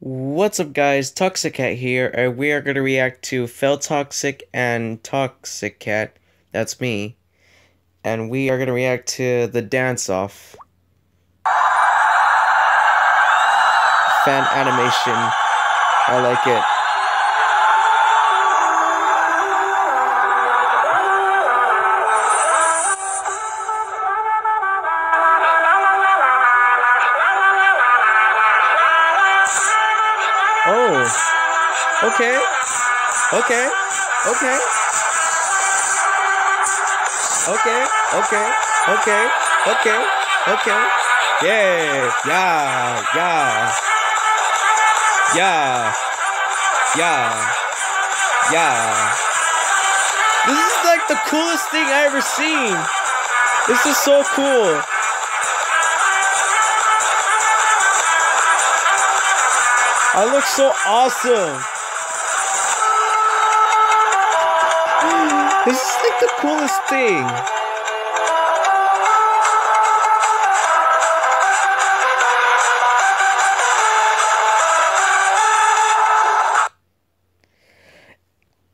What's up guys, Toxic Cat here, and we are going to react to Phil Toxic and Toxic Cat, that's me, and we are going to react to the dance-off. Fan animation, I like it. Oh. Okay. Okay. Okay. Okay. Okay. Okay. Okay. Okay. Yeah. Yeah. Yeah. Yeah. Yeah. Yeah. This is like the coolest thing I ever seen. This is so cool. I look so awesome. This is like the coolest thing.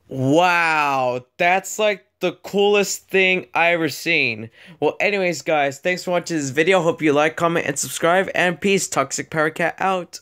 Wow, that's like the coolest thing I ever seen. Well, anyways, guys, thanks for watching this video. Hope you like, comment, and subscribe. And peace. Toxic Paracat out.